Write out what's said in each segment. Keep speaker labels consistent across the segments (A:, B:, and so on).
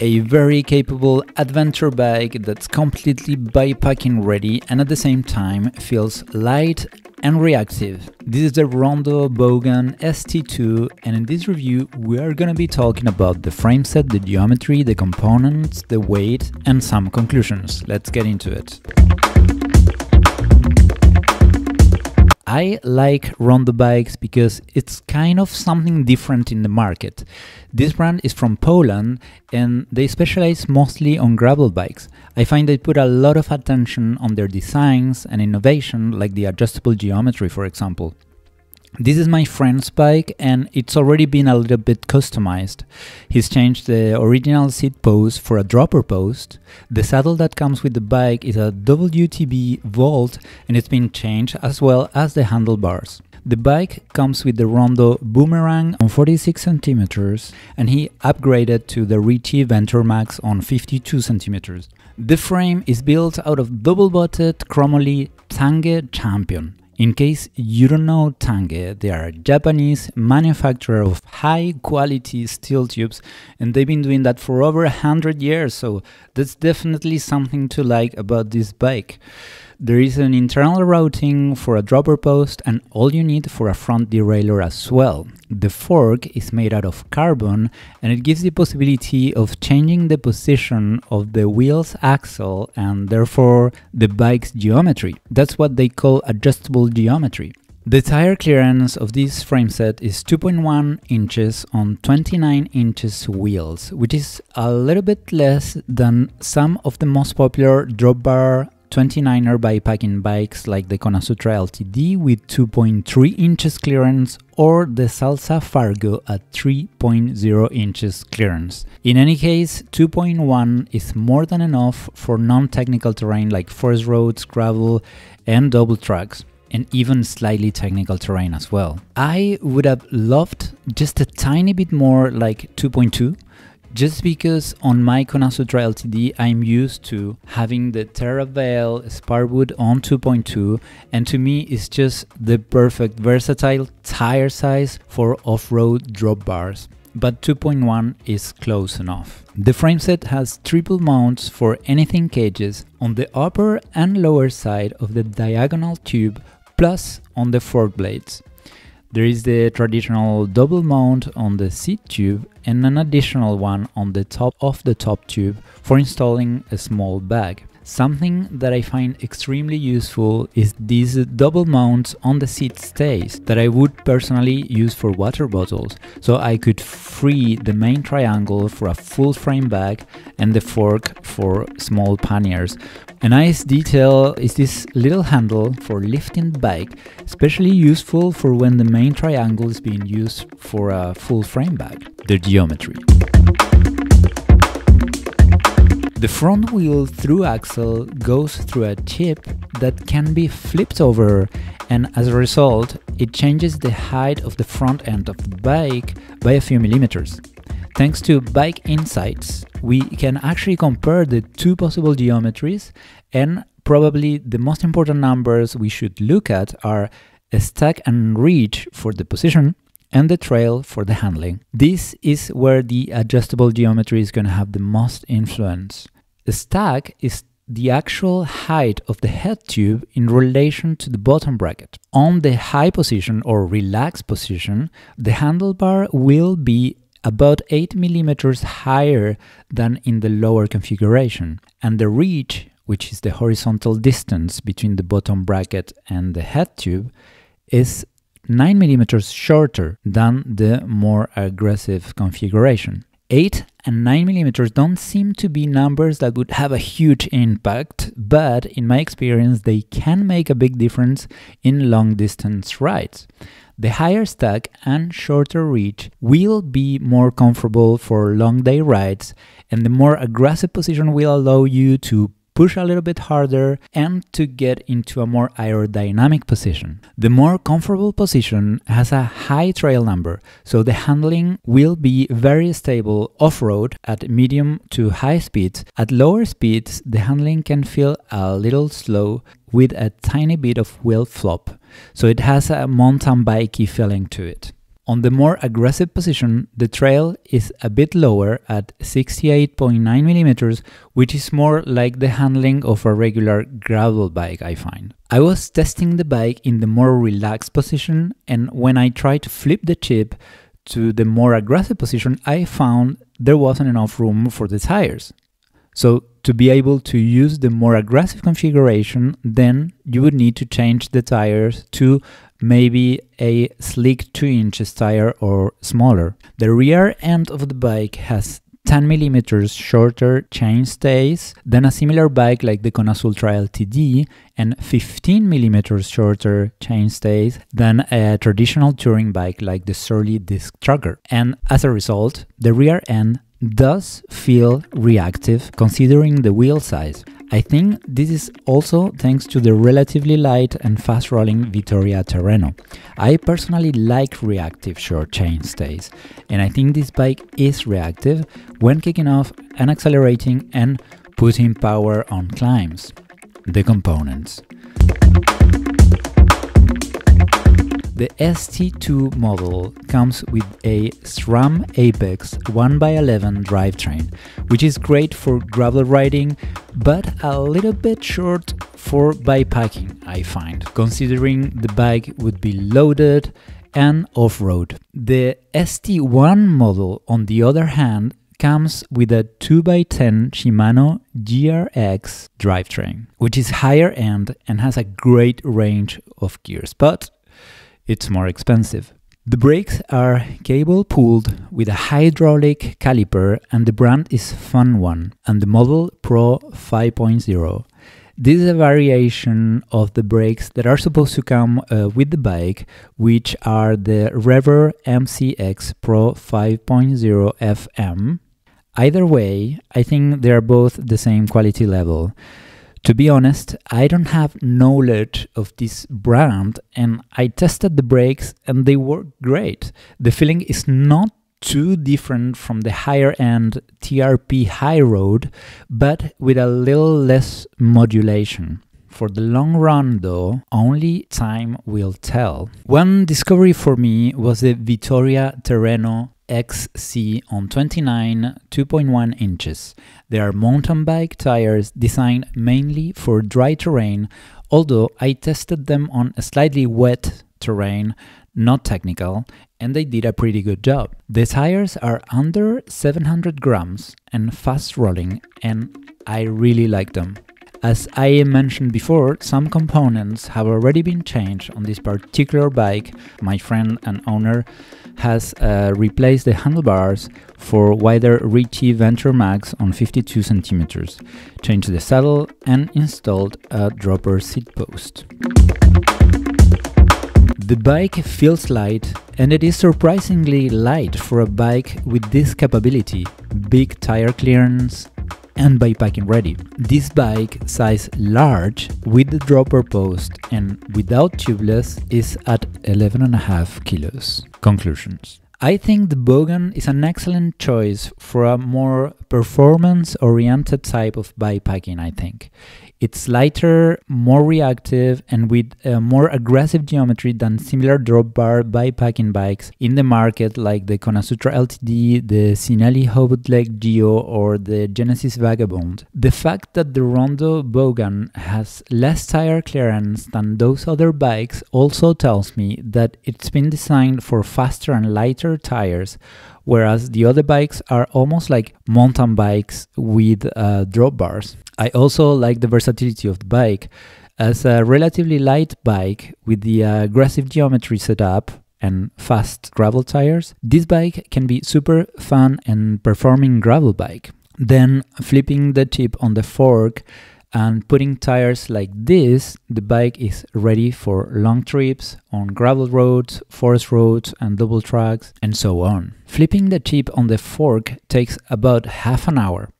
A: a very capable adventure bike that's completely bikepacking ready and at the same time feels light and reactive. This is the Rondo Bogan ST2 and in this review we are gonna be talking about the frame set, the geometry, the components, the weight and some conclusions. Let's get into it. I like Rondo bikes because it's kind of something different in the market. This brand is from Poland and they specialize mostly on gravel bikes. I find they put a lot of attention on their designs and innovation, like the adjustable geometry, for example. This is my friend's bike and it's already been a little bit customized. He's changed the original seat post for a dropper post. The saddle that comes with the bike is a WTB Volt and it's been changed as well as the handlebars. The bike comes with the Rondo Boomerang on 46 centimeters and he upgraded to the Ritchey Venture Max on 52 centimeters. The frame is built out of double-butted chromoly Tange Champion. In case you don't know Tange, they are a Japanese manufacturer of high quality steel tubes and they've been doing that for over 100 years, so that's definitely something to like about this bike. There is an internal routing for a dropper post and all you need for a front derailleur as well. The fork is made out of carbon and it gives the possibility of changing the position of the wheel's axle and therefore the bike's geometry. That's what they call adjustable geometry. The tire clearance of this frame set is 2.1 inches on 29 inches wheels, which is a little bit less than some of the most popular drop bar 29er bikepacking bikes like the Kona Sutra LTD with 2.3 inches clearance or the Salsa Fargo at 3.0 inches clearance. In any case, 2.1 is more than enough for non-technical terrain like forest roads, gravel and double tracks and even slightly technical terrain as well. I would have loved just a tiny bit more like 2.2 just because on my Kona Sutra LTD I'm used to having the Teravail Sparwood on 2.2 and to me it's just the perfect versatile tire size for off-road drop bars but 2.1 is close enough. The frameset has triple mounts for anything cages on the upper and lower side of the diagonal tube plus on the fork blades. There is the traditional double mount on the seat tube and an additional one on the top of the top tube for installing a small bag. Something that I find extremely useful is these double mounts on the seat stays that I would personally use for water bottles, so I could free the main triangle for a full frame bag and the fork for small panniers. A nice detail is this little handle for lifting the bike, especially useful for when the main triangle is being used for a full frame bag, the geometry. The front wheel through axle goes through a chip that can be flipped over and as a result it changes the height of the front end of the bike by a few millimeters. Thanks to Bike Insights, we can actually compare the two possible geometries and probably the most important numbers we should look at are stack and reach for the position and the trail for the handling. This is where the adjustable geometry is going to have the most influence. The stack is the actual height of the head tube in relation to the bottom bracket. On the high position or relaxed position, the handlebar will be about 8 millimeters higher than in the lower configuration, and the reach, which is the horizontal distance between the bottom bracket and the head tube, is 9 millimeters shorter than the more aggressive configuration. 8 and 9 millimeters don't seem to be numbers that would have a huge impact, but in my experience, they can make a big difference in long distance rides. The higher stack and shorter reach will be more comfortable for long day rides, and the more aggressive position will allow you to push a little bit harder and to get into a more aerodynamic position. The more comfortable position has a high trail number, so the handling will be very stable off-road at medium to high speeds. At lower speeds, the handling can feel a little slow with a tiny bit of wheel flop, so it has a mountain bikey feeling to it. On the more aggressive position, the trail is a bit lower at 68.9 millimeters, which is more like the handling of a regular gravel bike, I find. I was testing the bike in the more relaxed position, and when I tried to flip the chip to the more aggressive position, I found there wasn't enough room for the tires. So to be able to use the more aggressive configuration, then you would need to change the tires to maybe a slick 2 inches tire or smaller. The rear end of the bike has 10 millimeters shorter chainstays than a similar bike like the Kona Sutra LTD and 15 millimeters shorter chainstays than a traditional touring bike like the Surly Disc Trucker. And as a result, the rear end does feel reactive considering the wheel size. I think this is also thanks to the relatively light and fast rolling Vittoria Terreno. I personally like reactive short chainstays, and I think this bike is reactive when kicking off and accelerating and putting power on climbs. The components. The ST2 model comes with a SRAM Apex 1x11 drivetrain, which is great for gravel riding, but a little bit short for bikepacking, I find, considering the bike would be loaded and off road. The ST1 model, on the other hand, comes with a 2x10 Shimano GRX drivetrain, which is higher end and has a great range of gears, but it's more expensive. The brakes are cable pulled with a hydraulic caliper and the brand is Fun One and the model Pro 5.0. This is a variation of the brakes that are supposed to come uh, with the bike, which are the Rever MCX Pro 5.0 FM. Either way, I think they are both the same quality level. To be honest, I don't have knowledge of this brand and I tested the brakes and they work great. The feeling is not too different from the higher end TRP High Road, but with a little less modulation. For the long run, though, only time will tell. One discovery for me was the Vittoria Terreno XC on 29 2.1 inches. They are mountain bike tires designed mainly for dry terrain, although I tested them on a slightly wet terrain, not technical, and they did a pretty good job. The tires are under 700 grams and fast rolling, and I really like them. As I mentioned before, some components have already been changed on this particular bike. My friend and owner has uh, replaced the handlebars for wider Ritchey Venture Max on 52 centimeters, changed the saddle, and installed a dropper seat post. The bike feels light and it is surprisingly light for a bike with this capability. Big tire clearance, and bikepacking ready. This bike, size large, with the dropper post and without tubeless, is at 11.5 kilos. Conclusions. I think the Bogan is an excellent choice for a more performance oriented type of bikepacking, I think. It's lighter, more reactive, and with a more aggressive geometry than similar drop bar bikepacking bikes in the market like the Kona Sutra LTD, the Cinelli Hobootleg Geo, or the Genesis Vagabond. The fact that the Rondo Bogan has less tire clearance than those other bikes also tells me that it's been designed for faster and lighter tires whereas the other bikes are almost like mountain bikes with uh, drop bars. I also like the versatility of the bike. As a relatively light bike with the uh, aggressive geometry setup and fast gravel tires, this bike can be super fun and performing gravel bike. Then flipping the tip on the fork and putting tires like this, the bike is ready for long trips on gravel roads, forest roads, and double tracks, and so on. Flipping the tip on the fork takes about half an hour.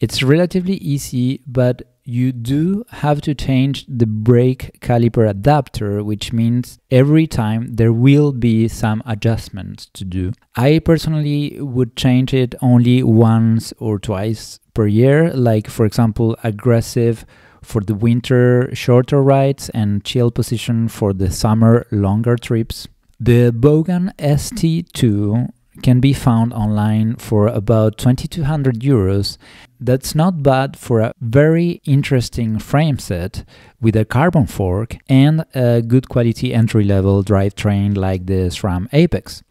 A: It's relatively easy, but you do have to change the brake caliper adapter, which means every time there will be some adjustments to do. I personally would change it only once or twice per year, like for example, aggressive for the winter shorter rides and chill position for the summer longer trips. The Bogan ST2 can be found online for about 2200 euros. That's not bad for a very interesting frame set with a carbon fork and a good quality entry level drivetrain like the SRAM Apex.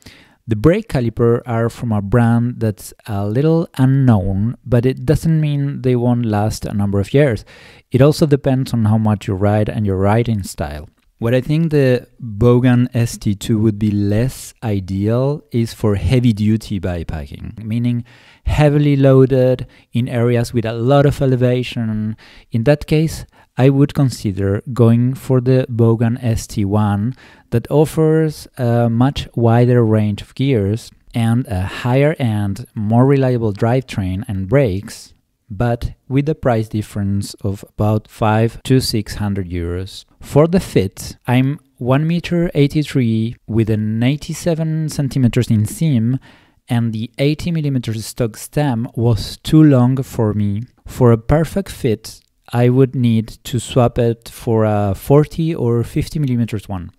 A: The brake caliper are from a brand that's a little unknown, but it doesn't mean they won't last a number of years. It also depends on how much you ride and your riding style. What I think the Bogan ST2 would be less ideal is for heavy duty bikepacking, meaning heavily loaded in areas with a lot of elevation. In that case, I would consider going for the Bogan ST1 that offers a much wider range of gears and a higher end, more reliable drivetrain and brakes but with a price difference of about 5 to 600 euros. For the fit, I'm 1 meter 83 with an 87 centimeters in seam and the 80 millimeters stock stem was too long for me. For a perfect fit, I would need to swap it for a 40 or 50 millimeters one.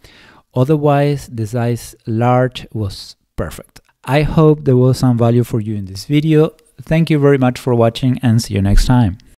A: Otherwise, the size large was perfect. I hope there was some value for you in this video. Thank you very much for watching and see you next time.